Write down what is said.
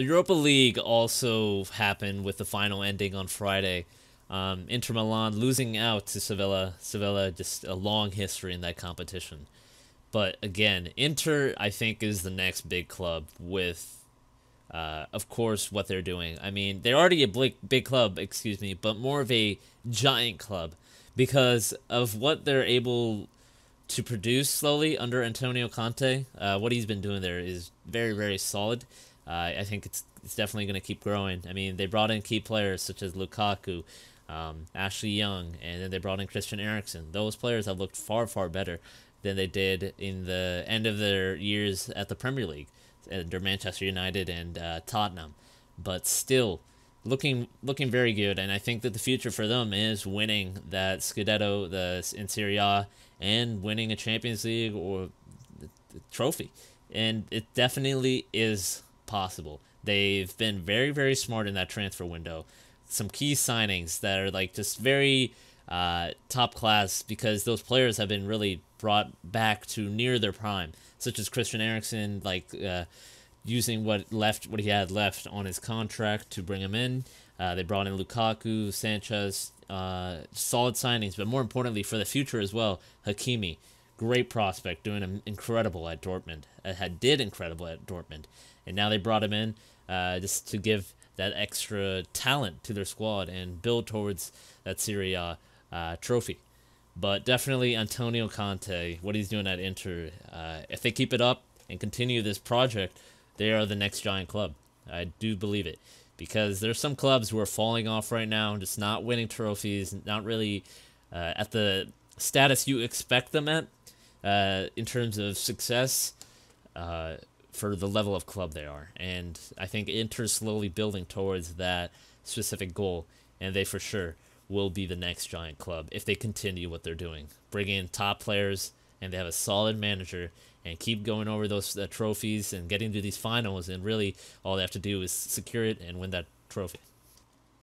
the Europa League also happened with the final ending on Friday. Um, Inter Milan losing out to Sevilla. Sevilla just a long history in that competition. But again, Inter I think is the next big club with uh, of course, what they're doing. I mean, they're already a big, big club, excuse me, but more of a giant club because of what they're able to produce slowly under Antonio Conte. Uh, what he's been doing there is very, very solid. Uh, I think it's, it's definitely going to keep growing. I mean, they brought in key players such as Lukaku, um, Ashley Young, and then they brought in Christian Eriksen. Those players have looked far, far better than they did in the end of their years at the Premier League under Manchester United and uh, Tottenham, but still looking looking very good. And I think that the future for them is winning that Scudetto, the in Serie A, and winning a Champions League or trophy. And it definitely is possible. They've been very very smart in that transfer window. Some key signings that are like just very uh, top class because those players have been really brought back to near their prime, such as Christian Eriksen, like uh, using what left what he had left on his contract to bring him in. Uh, they brought in Lukaku, Sanchez, uh, solid signings, but more importantly for the future as well, Hakimi, great prospect, doing incredible at Dortmund. Uh, had did incredible at Dortmund, and now they brought him in uh, just to give that extra talent to their squad and build towards that Serie A uh, trophy. But definitely Antonio Conte, what he's doing at Inter, uh, if they keep it up and continue this project, they are the next giant club. I do believe it. Because there's some clubs who are falling off right now, just not winning trophies, not really uh, at the status you expect them at uh, in terms of success uh, for the level of club they are. And I think Inter's slowly building towards that specific goal, and they for sure will be the next giant club if they continue what they're doing. Bring in top players and they have a solid manager and keep going over those uh, trophies and getting to these finals and really all they have to do is secure it and win that trophy.